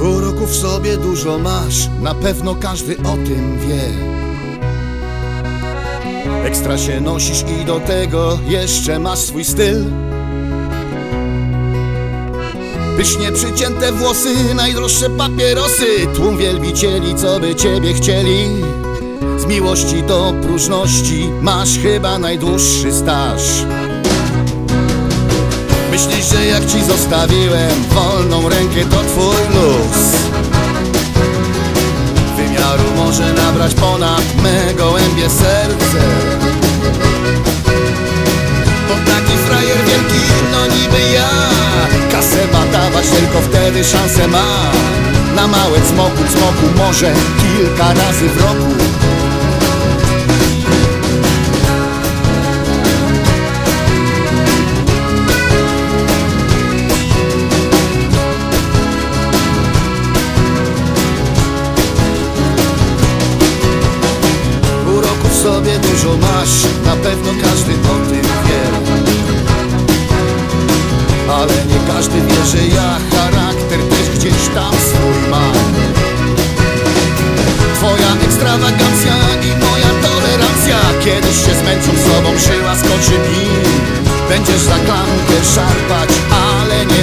Uroków sobie dużo masz, na pewno każdy o tym wie. Ekstra się nosisz i do tego jeszcze masz swój styl. Pysznie przycięte włosy, najdroższe papierosy, tłum wielbicieli, co by ciebie chcieli. Z miłości do próżności masz chyba najdłuższy staż. Myślisz, że jak ci zostawiłem wolną rękę to twój luz Wymiaru może nabrać ponad me gołębie serce. Bo taki frajer wielki, no niby ja. Kasę badawać tylko wtedy szansę ma Na małe cmoku, cmoku może kilka razy w roku. Sobie dużo masz, na pewno każdy o tym wie. Ale nie każdy wie, że ja Kiedyś się zmęczą sobą, żyła skoczy mi. Będziesz za klamkę szarpać, ale nie